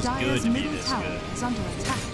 feels good Dire's to this tower good.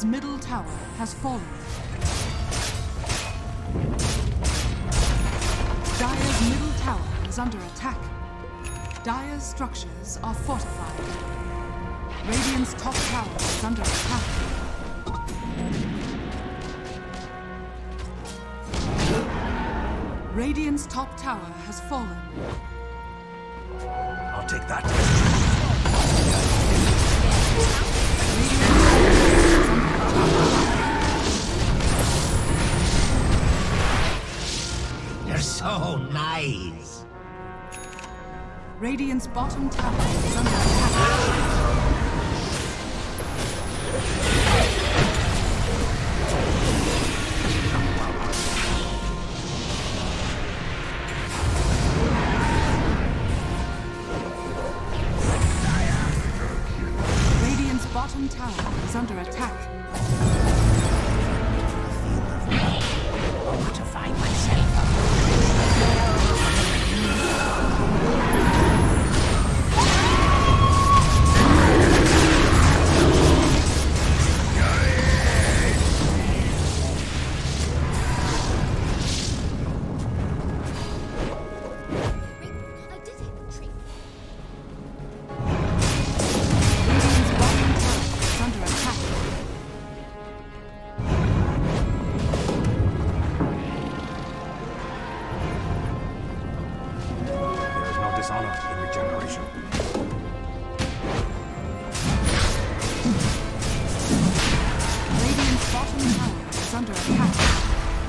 Dire's middle tower has fallen. Dire's middle tower is under attack. Dire's structures are fortified. Radiant's top tower is under attack. Radiant's top tower has fallen. I'll take that. You're so nice. Radiant's bottom tower is under attack. Under attack.